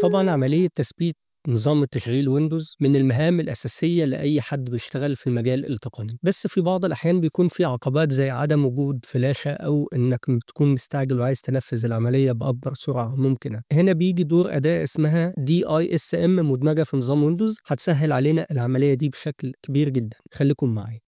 طبعا عملية تثبيت نظام التشغيل ويندوز من المهام الأساسية لأي حد بيشتغل في المجال التقني. بس في بعض الأحيان بيكون في عقبات زي عدم وجود فلاشة أو إنك بتكون مستعجل وعايز تنفذ العملية بأكبر سرعة ممكنة. هنا بيجي دور أداة اسمها DISM مدمجة في نظام ويندوز هتسهل علينا العملية دي بشكل كبير جدا. خليكم معايا.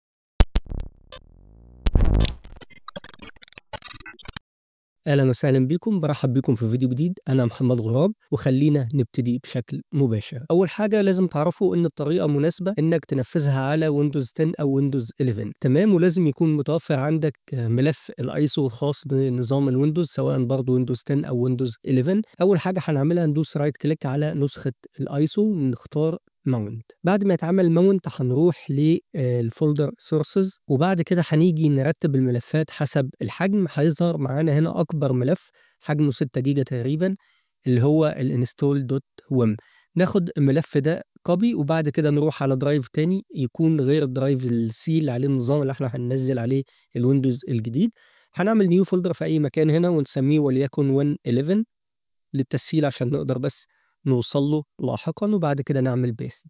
أهلا وسهلا بكم. برحب بكم في فيديو جديد. أنا محمد غراب وخلينا نبتدي بشكل مباشر. أول حاجة لازم تعرفوا إن الطريقة مناسبة إنك تنفذها على ويندوز 10 أو ويندوز 11 تمام؟ ولازم يكون متوفر عندك ملف الايسو الخاص بنظام الويندوز سواء برضه ويندوز 10 أو ويندوز 11 أول حاجة هنعملها ندوس right click على نسخة الايسو نختار mount بعد ما يتعمل mount هنروح لل folder sources وبعد كده هنيجي نرتب الملفات حسب الحجم. هيظهر معانا هنا أكبر ملف حجمه 6 جيجا تقريبا اللي هو ال install dot wim ناخد الملف ده copy وبعد كده نروح على drive تاني يكون غير ال drive ال C اللي عليه النظام اللي إحنا هننزل عليه الويندوز الجديد. هنعمل new folder في أي مكان هنا ونسميه وليكن 111 للتسهيل عشان نقدر بس نوصل له لاحقا وبعد كده نعمل paste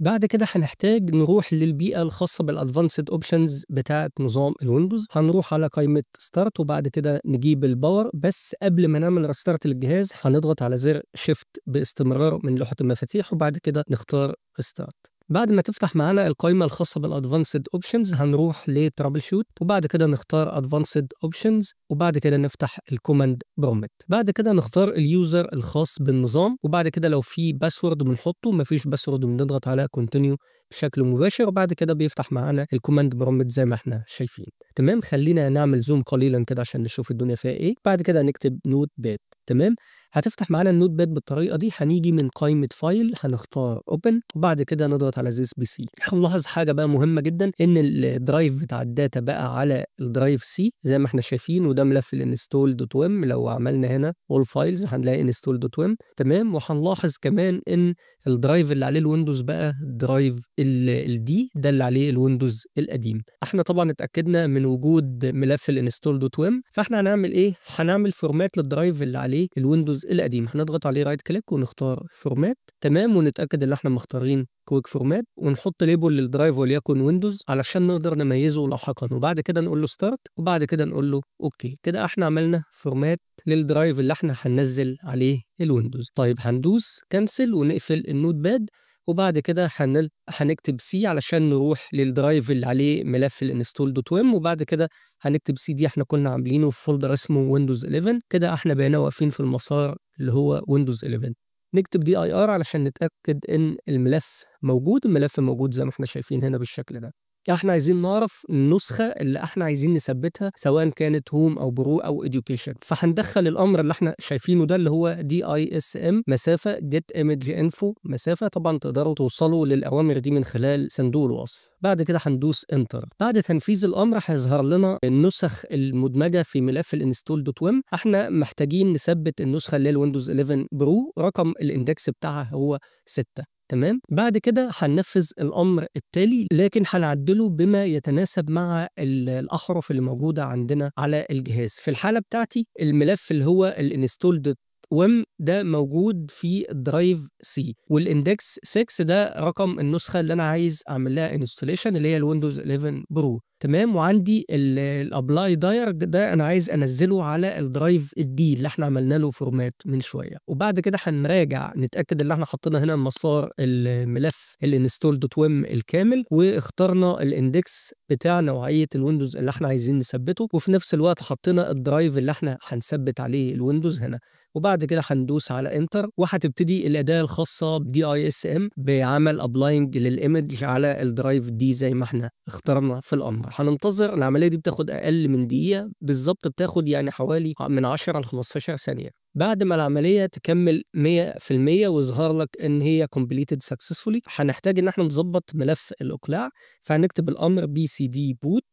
بعد كده هنحتاج نروح للبيئة الخاصة بال advanced options بتاعة نظام الويندوز. هنروح على قائمة start وبعد كده نجيب ال power بس قبل ما نعمل restart للجهاز هنضغط على زر shift باستمرار من لوحة المفاتيح وبعد كده نختار restart بعد ما تفتح معانا القائمة الخاصة بال advanced options هنروح ل troubleshoot وبعد كده نختار advanced options وبعد كده نفتح ال command prompt بعد كده نختار ال user الخاص بالنظام وبعد كده لو في password بنحطه مفيش password بنضغط على continue بشكل مباشر وبعد كده بيفتح معانا ال command prompt زي ما إحنا شايفين. تمام؟ خلينا نعمل zoom قليلا كده عشان نشوف الدنيا فيها إيه. بعد كده نكتب Notepad تمام؟ هتفتح معانا ال Notepad بالطريقة دي. هنيجي من قائمة file هنختار open وبعد كده نضغط على This PC هنلاحظ حاجة بقى مهمة جدا إن ال drive بتاع ال data بقى على ال drive C زي ما إحنا شايفين وده ملف ال install dot wim لو عملنا هنا all files هنلاقي install dot wim تمام؟ وهنلاحظ كمان إن ال drive اللي عليه الويندوز بقى drive ال D ده اللي عليه الويندوز القديم. إحنا طبعا اتأكدنا من وجود ملف ال install dot wim فاحنا هنعمل إيه؟ هنعمل format لل drive اللي عليه الويندوز القديم. هنضغط عليه right click ونختار format تمام؟ ونتأكد إن إحنا مختارين quick format ونحط label لل drive وليكن ويندوز علشان نقدر نميزه لاحقا. وبعد كده نقول له start وبعد كده نقول له okay كده إحنا عملنا format لل drive اللي إحنا هننزل عليه ال Windows. طيب هندوس cancel ونقفل ال Notepad وبعد كده هنل... هنكتب C علشان نروح لل drive اللي عليه ملف ال install dot wim وبعد كده هنكتب سي دي إحنا كنا عاملينه في folder اسمه Windows 11 كده إحنا بقينا واقفين في المسار اللي هو Windows 11 نكتب DIR علشان نتأكد إن الملف موجود الملف موجود زي ما إحنا شايفين هنا بالشكل ده. إحنا عايزين نعرف النسخة اللي إحنا عايزين نثبتها سواء كانت Home أو Pro أو Education فهندخل الأمر اللي إحنا شايفينه ده اللي هو DISM مسافة get image info مسافة طبعا تقدروا توصلوا للأوامر دي من خلال صندوق الوصف. بعد كده هندوس enter بعد تنفيذ الأمر هيظهر لنا النسخ المدمجة في ملف ال install dot wim إحنا محتاجين نثبت النسخة اللي هي ال Windows 11 Pro رقم ال index بتاعها هو 6 تمام؟ بعد كده هننفذ الأمر التالي لكن هنعدله بما يتناسب مع الأحرف اللي موجودة عندنا على الجهاز. في الحالة بتاعتي الملف اللي هو ال install dot wim ده موجود في drive C وال index 6 ده رقم النسخة اللي أنا عايز أعمل لها installation اللي هي ال Windows 11 Pro تمام؟ وعندي ال apply dir ده أنا عايز أنزله على ال drive ال D اللي إحنا عملنا له format من شوية. وبعد كده هنراجع نتأكد إن إحنا حطينا هنا مسار الملف ال install dot wim الكامل واخترنا ال index بتاع نوعية ال Windows اللي إحنا عايزين نثبته وفي نفس الوقت حطينا ال drive اللي إحنا هنثبت عليه ال Windows هنا. وبعد كده هندوس على enter وهتبتدي الأداة الخاصة ب DISM بعمل applying لل image على ال drive D زي ما إحنا اخترنا في الأمر. هننتظر العملية دي بتاخد أقل من دقيقة بالظبط بتاخد يعني حوالي من 10 ل 15 ثانية. بعد ما العملية تكمل 100% ويظهر لك إن هي completed successfully هنحتاج إن إحنا نظبط ملف الإقلاع. فهنكتب الأمر BCD boot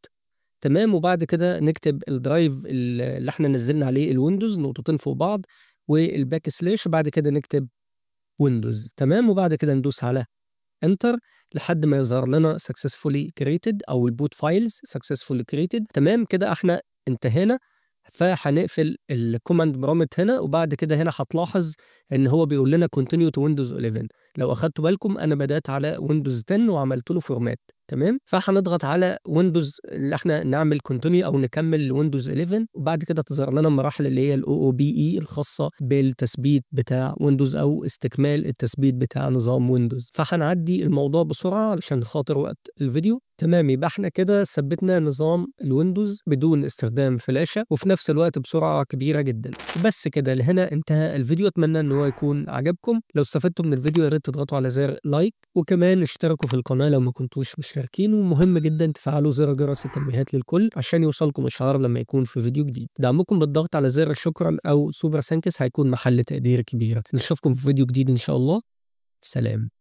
تمام؟ وبعد كده نكتب ال drive اللي إحنا نزلنا عليه ال Windows نقطتين فوق بعض. وال backslash بعد كده نكتب Windows تمام؟ وبعد كده ندوس على enter لحد ما يظهر لنا successfully created أو ال boot files successfully created. تمام؟ كده إحنا انتهينا. فهنقفل ال command prompt هنا وبعد كده هنا هتلاحظ إن هو بيقول لنا continue to Windows 11 لو أخدتوا بالكم أنا بدأت على Windows 10 وعملت له format تمام؟ فهنضغط على Windows اللي إحنا نعمل continue أو نكمل ل Windows 11 وبعد كده تظهر لنا المراحل اللي هي ال OOBE الخاصة بالتثبيت بتاع Windows أو استكمال التثبيت بتاع نظام Windows فهنعدي الموضوع بسرعة علشان خاطر وقت الفيديو. تمام يبقى إحنا كده ثبتنا نظام ال Windows بدون استخدام فلاشة وفي نفس الوقت بسرعة كبيرة جدا. بس كده لهنا انتهى الفيديو أتمنى إن هو يكون عجبكم. لو استفدتوا من الفيديو يا ريت تضغطوا على زر like وكمان اشتركوا في القناة لو ما كنتوش مشتركين ومهم جدا تفعلوا زر جرس التنبيهات للكل عشان يوصلكم اشعار لما يكون في فيديو جديد. دعمكم بالضغط على زر شكرا أو Super Thanks هيكون محل تقدير كبير. نشوفكم في فيديو جديد إن شاء الله. سلام.